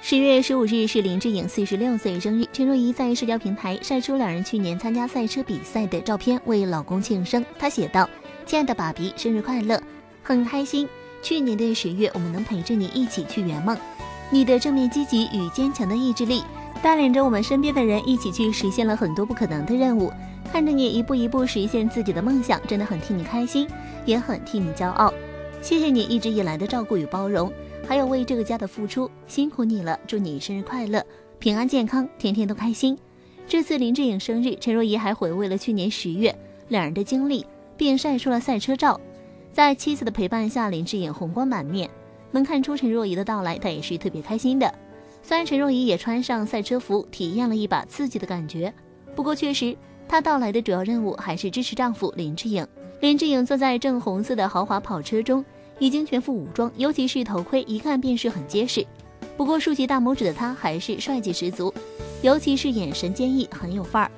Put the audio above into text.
十月十五日是林志颖四十六岁生日，陈若仪在社交平台晒出两人去年参加赛车比赛的照片，为老公庆生。她写道：“亲爱的爸比，生日快乐！很开心，去年的十月我们能陪着你一起去圆梦。你的正面积极与坚强的意志力，带领着我们身边的人一起去实现了很多不可能的任务。看着你一步一步实现自己的梦想，真的很替你开心，也很替你骄傲。谢谢你一直以来的照顾与包容。”还有为这个家的付出，辛苦你了！祝你生日快乐，平安健康，天天都开心。这次林志颖生日，陈若仪还回味了去年十月两人的经历，并晒出了赛车照。在妻子的陪伴下，林志颖红光满面，能看出陈若仪的到来，他也是特别开心的。虽然陈若仪也穿上赛车服，体验了一把刺激的感觉，不过确实，她到来的主要任务还是支持丈夫林志颖。林志颖坐在正红色的豪华跑车中。已经全副武装，尤其是头盔，一看便是很结实。不过竖起大拇指的他还是帅气十足，尤其是眼神坚毅，很有范儿。